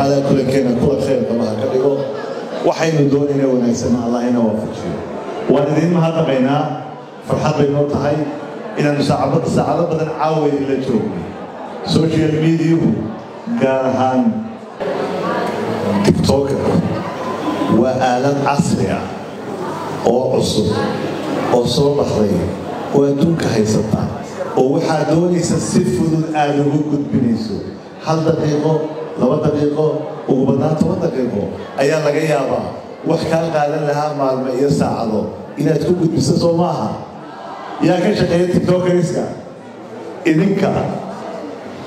calaa kulankeena kula khayr qabaha ka dhigo waxaynu doonayna wanaagsana allah ina waafajiyo waan idiin mahadnaqaynaa. Farxad bay noo tahay inaanu saacado badan caaway la joogno social mediahu gaar ahaan tiktoker waa aalad casri ah oo cusub oo soo baxday oo adduunka haysata oo waxaad doonaysa si fudud aad ugu gudbinayso. Hal daqiiqo laba daqiiqo ugu badnaan toban daqiiqo ayaa laga yaabaa wax kaa qaadan lahaa maalmo iyo saacado. Inaad ku gudbiso soo maaha. Yaa ka shaqeeya tiktokeriska idinka.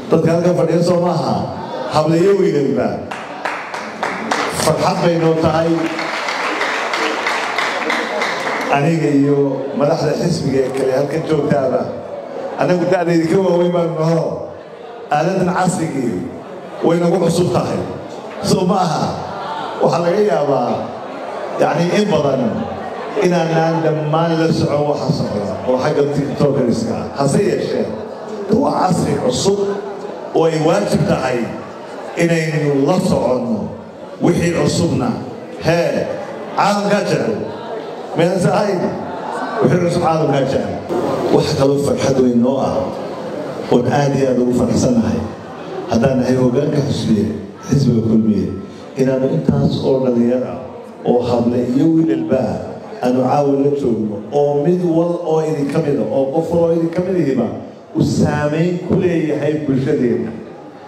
Dadka halkan fadhiya soo maaha. Hablayo weynanba farxad bay noo tahay. Aniga iyo madaxda xisbiga ee kale halkan joogtaaba annagu da'daydi ka waaweyn baanu naho aaladan casrigii way nagu cusub tahay soo ma aha waxaa laga yaabaa yacni in badan inaanaan dhammaan la socon waxa socda oo xagga tiktokeriska hase yeeshee waa casri cusub oo ay waajib tahay inaynu la soconno wixii cusubna hee caalamkaa jecel. Meense ahayn wixii cusub caalamkaa jecel. Wax kaloo farxad weyn noo ah. Oon aad iyo aad ugu faraxsannahay haddaan nahay hoggaanka xisbiye xisbiga kulmiye inaannu intaas oo dhalinyara oo hable iyo wiilalbaa aanu caawa la joogno oo mid wal oo idinka mida oo qof wal oo idinka midihiba uu saamayn ku leeyahay bulshadeenna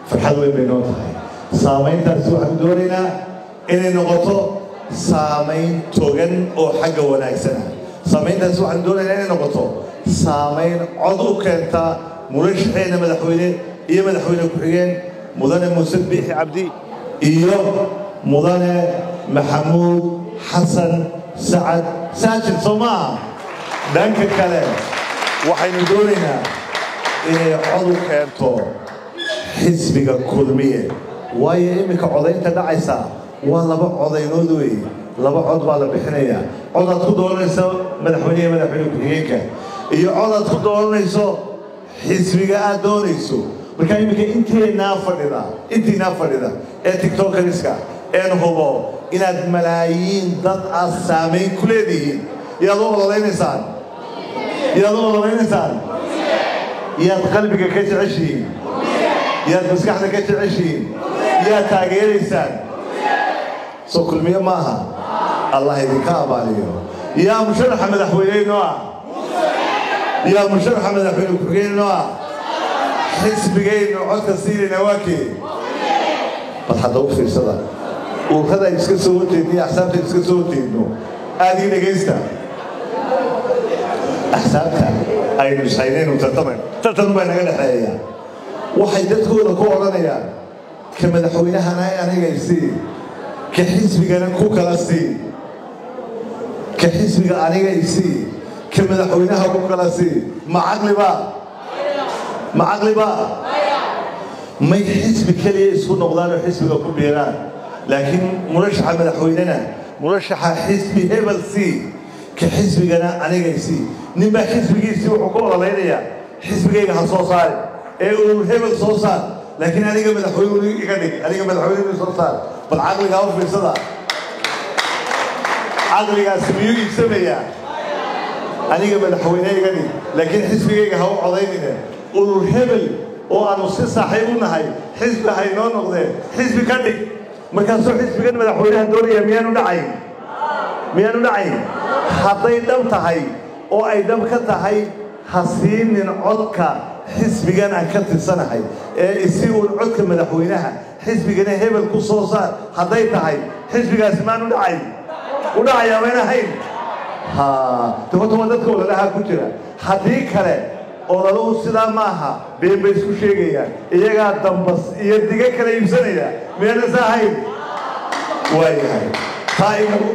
farxad weyn bay noo tahay. Saamayntaasi waxaanu doonaynaa inay noqoto saamayn togan oo xagga wanaagsana saamayntaasi waxaanu doonaynaa inay noqoto saamayn cod u keenta murashaxeena madaxweyne iyo madaxweyne ku-xigeen mudane muuse biixi cabdi iyo mudane maxamuud xasan sacad. Saajid soo dhanka kale waxaynu doonaynaa inay cod u keento xisbiga kulmiye waayo iminka codaynta dhacaysa waa laba codaynood wey laba cod baa la bixinayaa. Codaad ku dooranayso madaxweyneha madaxweyne ku-xigeenka iyo codaad ku dooranayso xisbiga aad doonayso markaa iminka inteennaa fadhida intiinaa fadhida ee tiktokeriska een hubo inaad malaayiin dad aad saamayn ku leedihiin yaad u ololeynaysaan yaad u ololeynaysaan yaad qalbiga ka jeceshihiin yaad maskaxda ka jeceshihiin yaad taageeraysaan soo kulmiye maaha allah idinka abaaliyo yaa musharaxa madaxweynenoo ah yaa musharaxa madaxweyne ku-xigeenoo ah xisbigaynu codka siinayna waa kee bal hadda u fiirsada. Ururada ay iska soo horjeedno iyo axsaabta iska soo horjeedno aad ii dhegaysta axsaabta aynu ishaynaynu tartaman. Tartan baa naga dhexeeya. Waxay dadkooda ku odhanayaan ka madaxweynahana aniga isii ka xisbigana ku kala sii. Ka xisbiga aniga isii ka madaxweynaha ku kala sii. Ma caqliba ma may xisbi keliya isku noqdaan oo xisbiga ku biiraan. Laakiin murashaxa madaxweynena murashaxa xisbi hebel sii ka xisbigana aniga isii ninbaa xisbigiisii wuxuu ku ololeynayaa xisbigayga ha soo saari. Ee uu hebel soo saar laakiin aniga madaxweyne iga dhig aniga madaxweyne soo saar. Bal caqligaa u fiirsada. Caqligaasi miyuu iibsamayaa? Aniga madaxweyne iga dhig laakiin xisbigayga ha u codaynine urur hebel oo aanu si saaxiib u nahay xisbi haynoo noqdeen xisbi ka dhig. Markaasuu xisbigan madaxweynaha doonaya miyaanu dhacayn miyaanu dhacayn hadday dhab tahay oo ay dhab ka tahay ha siinin codka xisbigan aan ka tirsanahay. Ee isi uun codka madaxweynaha xisbigana hebel ku soo saar hadday tahay xisbigaasi maanu dhacayn u dhacayaa mayn ahayn. Ha dabatuma dadka ololahaa ku jira. Haddii kale olaluhu sidaa maaha been bay isku sheegayaan iyagaa dambas iyo diga kala iibsanaya miyaana sa ahayn waayahay taa inagu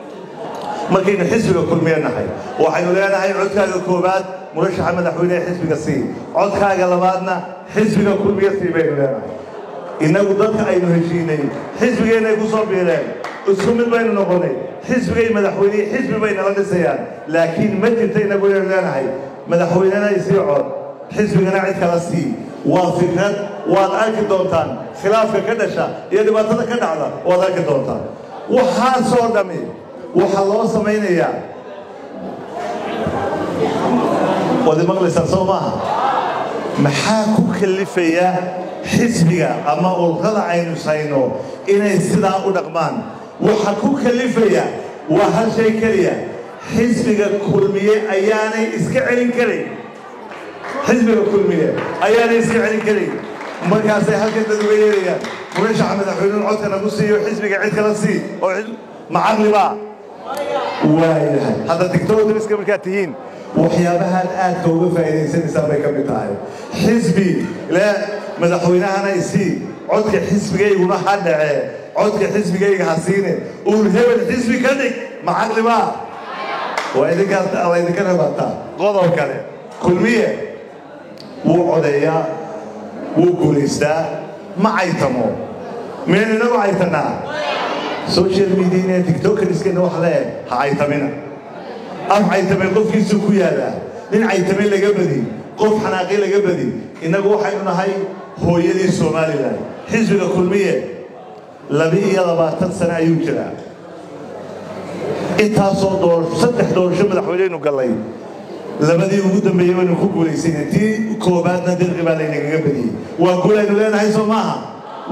markaynu xisbiga kulmiye nahay waxaynu leenahay codkaaga koobaad murashaxa madaxweyneha xisbiga sii codkaaga labaadna xisbiga kulmiye sii baynu leenahay. Innagu dadka aynu heshiinay xisbigeennay ku soo biireen isku mid baynu noqonay xisbigay madaxweyne xisbi bay nala dhisayaan laakiin ma jirta inagu leenahay madaxweynena isii cod xisbigana cid kala sii waa fikrad waad arki doontaan khilaafka ka dhasha iyo dhibaatada ka dhacda waad arki doontaan. Waxaasoo dhammi waxaa loo samaynayaa. Waad imaqlaysaan soo maaha maxaa ku kalifaya xisbiga ama ururada aynu sayno inay sidaa u dhaqmaan? Waxa ku kalifaya waa hal shay keliya xisbiga kulmiye ayaanay iska celin karayn xisbiga kulmiye ayaanay iska celin karayn markaasay halkan dad uga yeerayaan murashaxa madaxweynuhu codka nagu siiyo xisbiga cid kala sii. Oo macaqlibaa waayahay hadda dictatoriska markaad tihiin waxyaabahan aadka uga faa'iidaysanaysaan bay ka mid tahay. Xisbi le madaxweynahana isii codka xisbigayguna ha dhace codka xisbigayga ha siine. Uun hebel xisbi ka dhig macaqlibaa waa idinkaa waa idinka rabataa qodob kale kulmiye wuu codeeyaa wuu guulaystaa ma caytamo miyaynu inagu caytanaa social mediana tiktokerskeena wax le ha caytamina af caytame qofkiisuu ku yaalaa nin caytame laga badi qof xanaaqi laga badi innagu waxaynu nahay hooyadii somalilan xisbiga kulmiye laba-iyo labaatan sane ayuu jiraa intaasoo saddex doorasho madaxweyneynu gallay labadii ugu dambeeyey baynu ku guulaysayna tii koobaadna dirqi baa laynagaga badiyey. Waa guul aynu leenahay soo maaha?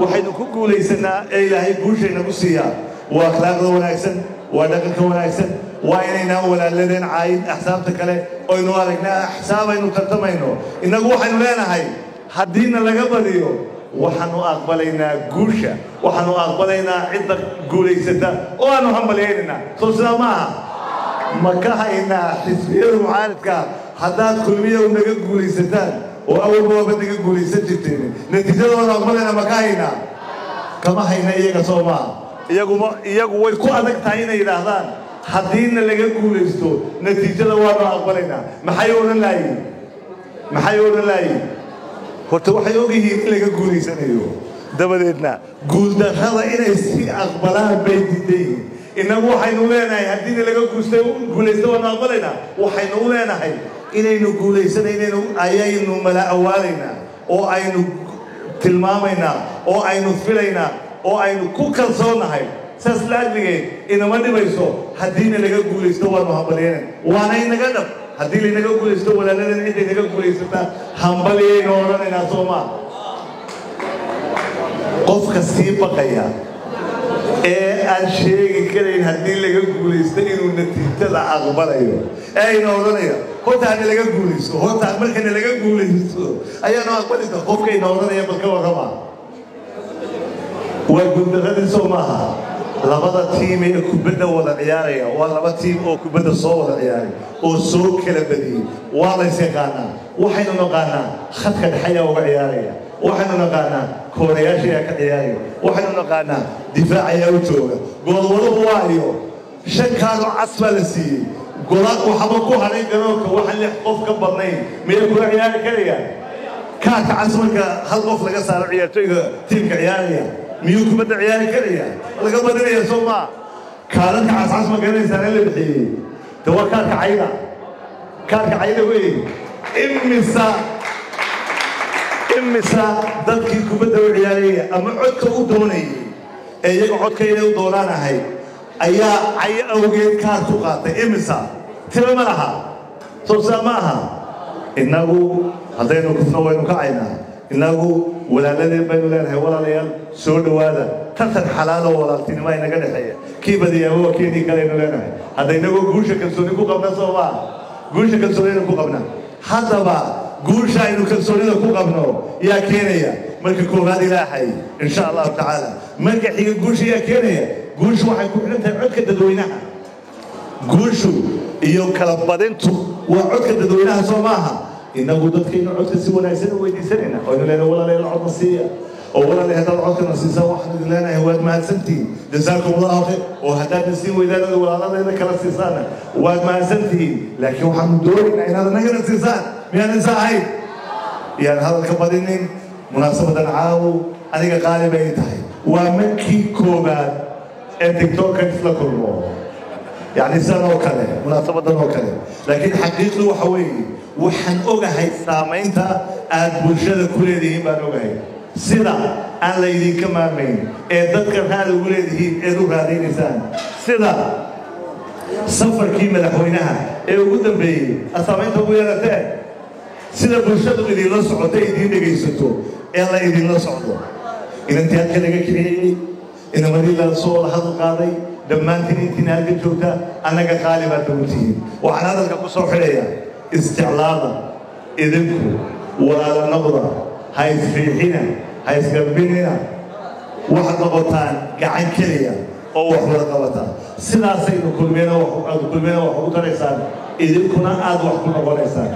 Waxaynu ku guulaysanaa ee ilaahay guushaynagu siiyaa waa akhlaaqda wanaagsan waa dhaqanka wanaagsan waa inaynaan walaaladeen caayid axsaabta kale oynu aragnaa axsaab aynu tartamayno. Innagu waxaynu leenahay haddiina laga badiyo waxaanu aqbalaynaa guusha. Waxaanu aqbalaynaa cidda guulaysata oo aanu hambalyaynaynaa soo sidaa ma aha? Ma ka haynaa xisbiyada mucaaridka? Haddaad kulmiya naga guulaysataan oo awalba naga guulaysan jirteen natiijadooda aqbalaynaa ma ka haynaa? Kama hayna iyaga soo maaha iyaguma iyagu way ku adag tahay inay yidhaahdaan haddiina laga guulaysto natiijada waanu aqbalaynaa. Maxay odhan laayiin maxay odhan laayiin horta waxay ogyihiin in laga guulaysanayo dabadeedna guuldarrada inay si aqbalaan bay diidayihiin innagu waxaynu leenahay haddiina laga guustay guulaysto waanu aqbalaynaa waxaynu u leenahay inaynu guulaysanaynaynu ayaynu mala awaalaynaa oo aynu tilmaamaynaa oo aynu filaynaa oo aynu ku kalsoonahay saas laadligeed inama dhibayso haddiina laga guulaysto waanu hambalyanan waana inaga dhab haddii laynaga guulaysto walaaladan cidday naga guulaysataa hambalyaynu odhanaynaa soo maa qofka sii baqaya ee aan sheegi karayn haddii laga guulaysto inuu natiijada aqbalayo ee ayna odhanaya horta hana laga guulaysto horta markana laga guulaysto ayaanu aqbalaysa qofkayna odhanaya bal ka warrama waa guuldaradii soo maaha labada tiim ee kubadda wada ciyaaraya waa laba tiim oo kubadda soo wada ciyaaray oo soo kala badiyey waa lays yaqaanaa waxaynu naqaanaa khadka dhexayaa uga ciyaaraya. Waxaynu naqaanaa koorayaasha ayaa ka ciyaaraya. Waxaynu naqaanaa difaac ayaa u jooga. Goolwaduhu waayo shan kaadoo cas baa la siiyey. Gola waxba ku hadhay garoonka waxaan lix qof ka badnayn. Miyay kula ciyaari karayaan? Kaadka cas marka hal qof laga saaro ciyaartoyga tiimka ciyaaraya miyuu kubadda ciyaari karaya laga badinaya soo maa kaadadka cascas ma garanaysaa in la bixiyey. De waa kaadka cayda. Kaadka cayda wey imisa imisa dadkii kubadda u ciyaaraya ama codka u doonayay ee iyaga codka u doonaan ahayd ayaa cayo awgeed kaad ku qaatay. Imisa tiro ma laha. Soo sidaa ma aha. Innagu haddaynu kufno waynu kacaynaa innagu walaaladeen baynu leenahay walaalayaal soo dhowaada tartan xalaaloo walaaltinimo inaga dhexeeya. Kii badiyaaba waa keenii kalaynu leenahay hadda inagoo guusha kalsooni ku qabna soo maa guusha kalsoonida ku qabna. Haddaba guusha aynu kalsoonida ku qabno yaa keenaya. Marka koowaad ilaahay insha allahu tacaala. Marka xiga guusha yaa keenaya guushu waxay ku xidhan tahay codka dadweynaha. Guushu iyo kala badintu waa codka dadweynaha soo maaha inagu dadkaynu codka si wanaagsan u weydiisanayna oynu leenahay walaaleel codna siiya oo walaalay haddaad codkana siisaan waxaan idin leenahay waad mahadsantihiin jasaakum allahu khayr. Oo haddaadna siin weydaanada walaaladeeda kala siisaana waad mahadsantihiin laakiin waxaanu doonaynaa inaad annagana siisaan. Miyaan insa ahayn yaan hadalka badinin munaasabadan caawu aniga qaali bay tahay. Waa markii koobaad ee tiktokan isla kulmo yani sidan oo kale munaasabadan oo kale laakiin xaqiiqdu waxa weeye waxaan ogahay saamaynta aad bulshada ku leedihiin baan ogahay sida aan la laydinka maarmayn ee dadka raad ugu leedihiin eed u raadaynaysaan sida safarkii madaxweynaha ee ugu dambeeyey aad saamaynta ugu yeelateen sida bulshadu idinla socoto idin dhegaysato ee la idinla socdo inanti halka laga keliyayey inamadii la soo hadal qaaday dhammaantiin intiina halka joogta annaga qaali baad nagu tihiin waxaan hadalka ku soo xidhaya isticlaada idinku walaala noqda ha isfiixina ha isgarbinina waxaad noqotaan gacan keliya oo wax wada qabata sidaasaynu kulmeen aad kulmeen wax ugu taraysaan idinkuna aad wax ku noqonaysaan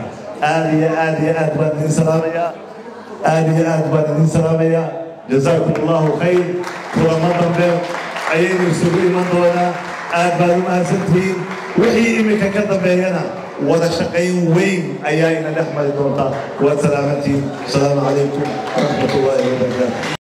aad iyo aad iyo aad baan idin salaamayaa aad iyo aad baan idin salaamayaa jazaakum allahu khayr kulamo dambe ayaynu isugu iman doonaa. Aad baad u mahadsantihiin wixii iminka ka dambeeyana wada shaqayn weyn ayaa ina dhex mari doontaa waad salaamantihiin asalaamu calaykum waraxmat ullahi